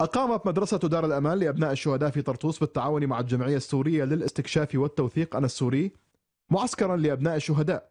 أقامت مدرسة دار الأمان لأبناء الشهداء في طرطوس بالتعاون مع الجمعية السورية للاستكشاف والتوثيق أنا السوري معسكرا لأبناء الشهداء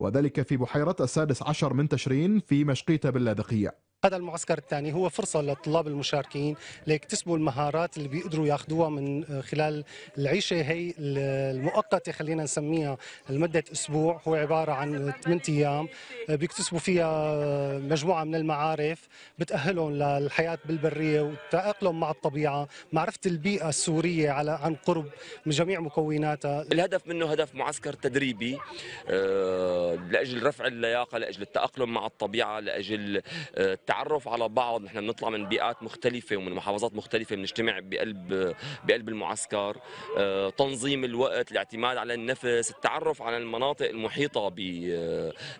وذلك في بحيرة السادس عشر من تشرين في مشقية باللاذقية هذا المعسكر الثاني هو فرصة للطلاب المشاركين ليكتسبوا المهارات اللي بيقدروا ياخذوها من خلال العيشة. هي المؤقتة خلينا نسميها لمدة أسبوع. هو عبارة عن 8 أيام. بيكتسبوا فيها مجموعة من المعارف بتأهلهم للحياة بالبرية والتأقلم مع الطبيعة. معرفة البيئة السورية على عن قرب من جميع مكوناتها. الهدف منه هدف معسكر تدريبي آه، لأجل رفع اللياقة لأجل التأقلم مع الطبيعة لأجل التعامل التعرف على بعض. نحن بنطلع من بيئات مختلفة ومن محافظات مختلفة بنجتمع بقلب بقلب المعسكر. آه، تنظيم الوقت الاعتماد على النفس التعرف على المناطق المحيطة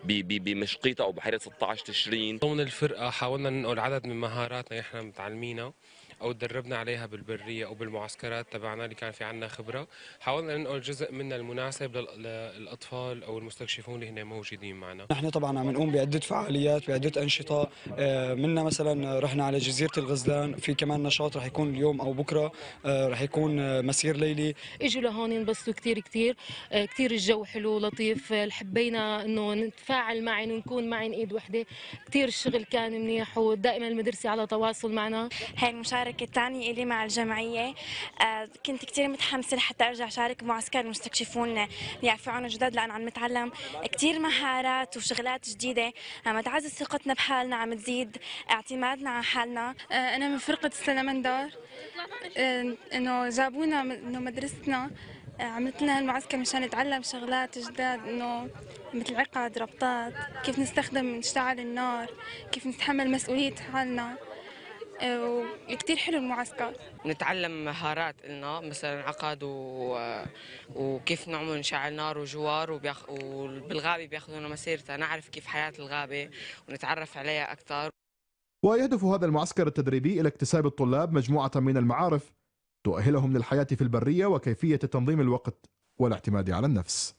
بمشقيطة أو بحيرة 16 تشرين. ضمن الفرقة حاولنا ننقل عدد من مهاراتنا نحن متعلمينها. أو تدربنا عليها بالبرية أو بالمعسكرات تبعنا اللي كان في عندنا خبرة. حاولنا ننقل جزء منها المناسب للأطفال أو المستكشفون اللي هنا موجودين معنا. نحن طبعا عم نقوم بعدة فعاليات بعدة أنشطة. آه، منا مثلا رحنا على جزيرة الغزلان. في كمان نشاط رح يكون اليوم أو بكرة. آه، رح يكون آه، مسير ليلي. إجوا لهون انبسطوا كثير كثير كثير الجو حلو لطيف. حبينا إنه نتفاعل معهم ونكون معهم ايد وحدة. كثير الشغل كان منيح ودائما المدرسة على تواصل معنا. هاي المشاركة المشاركة الثانية إلي مع الجمعية. آه، كنت كثير متحمسة لحتى أرجع أشارك بمعسكر المستكشفون عنا جداد لأن عم نتعلم كثير مهارات وشغلات جديدة. عم تعزز ثقتنا بحالنا عم تزيد اعتمادنا على حالنا. آه، أنا من فرقة السلمندر آه، إنه جابونا إنه مدرستنا عملت لنا المعسكر مشان نتعلم شغلات جداد إنه مثل عقد ربطات كيف نستخدم نشتعل النار كيف نتحمل مسؤولية حالنا. وكثير حلو المعسكر. نتعلم مهارات لنا مثلا عقد و... وكيف نعمل نشعل نار وجوار وبيخ... وبالغابة بياخذونا مسيرتها نعرف كيف حياة الغابة ونتعرف عليها أكثر ويهدف هذا المعسكر التدريبي إلى اكتساب الطلاب مجموعة من المعارف تؤهلهم للحياة في البرية وكيفية تنظيم الوقت والاعتماد على النفس.